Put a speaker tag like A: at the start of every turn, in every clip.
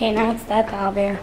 A: Okay, now it's that owlbear.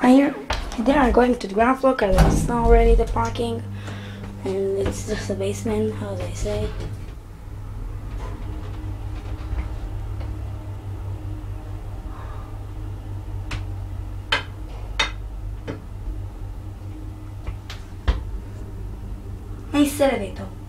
A: I hear they are going to the ground floor because it's not already the parking and it's just the basement, how they say. Hey, Cerebito.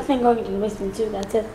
A: I've going to the basement too, that's it.